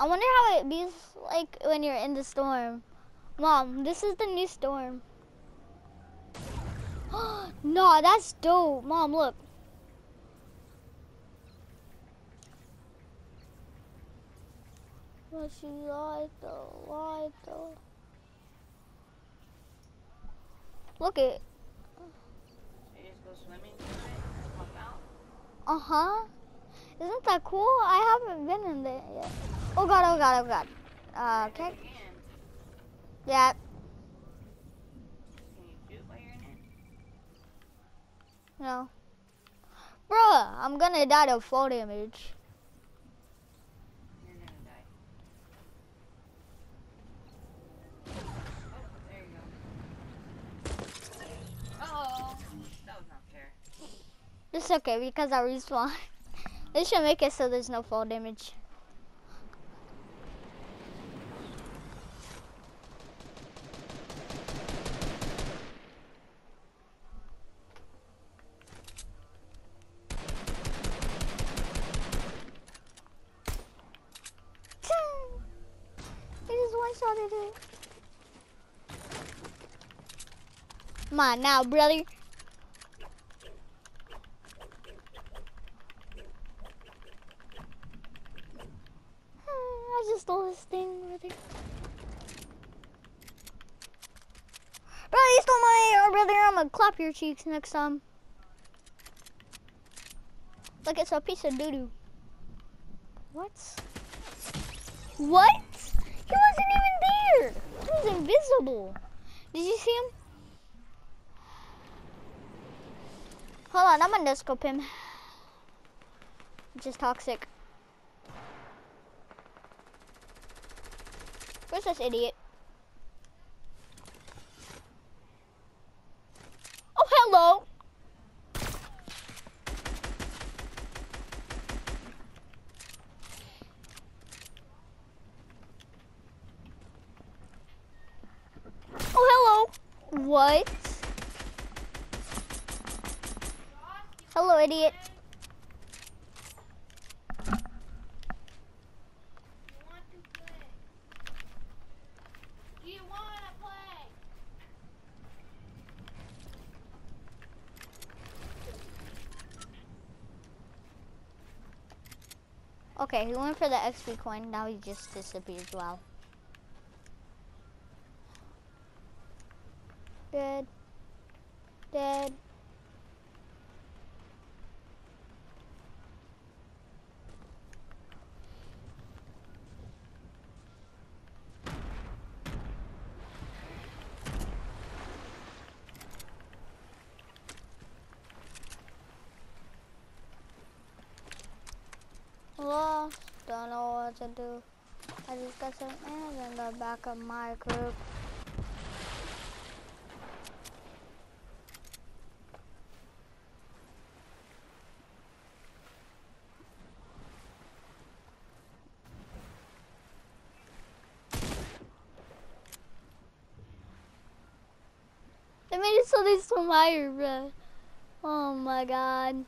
I wonder how it be like when you're in the storm. Mom, this is the new storm. no, that's dope. Mom, look. But she lied though, lied though. Look it. You just go swimming tonight, pop out. Uh huh. Isn't that cool? I haven't been in there yet. Oh god, oh god, oh god. Uh, okay. Yeah. can you shoot while you're in it? No. Bruh, I'm gonna die to fall damage. It's okay because I respawn. This should make it so there's no fall damage. He just one-shotted it. Come on now, brother. I just stole this thing it. Bro, you stole my uh, brother. I'm gonna clap your cheeks next time. Look, it's a piece of doo doo. What? What? He wasn't even there. He was invisible. Did you see him? Hold on, I'm gonna scope him. Just toxic. Where's this idiot? Oh, hello. Oh, hello. What? Hello, idiot. Okay, he went for the XP coin. Now he just disappeared. Wow. Dead. Dead. Lost, don't know what to do. I just got some ants in the back of my crib. Oh my god.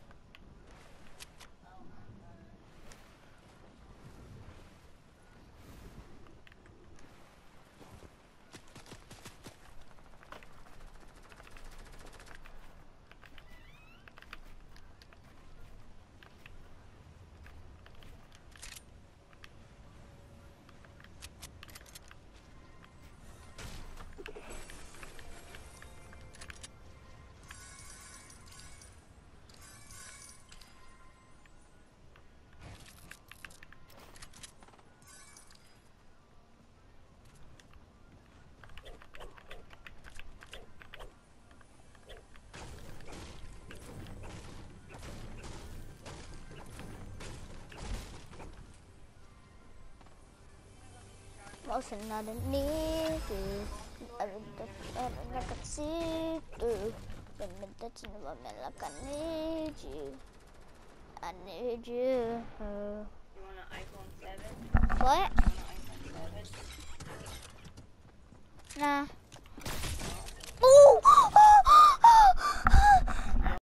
Touching of a man like I need you. I need you. You want an iPhone 7? What? You want an iPhone 7? Nah.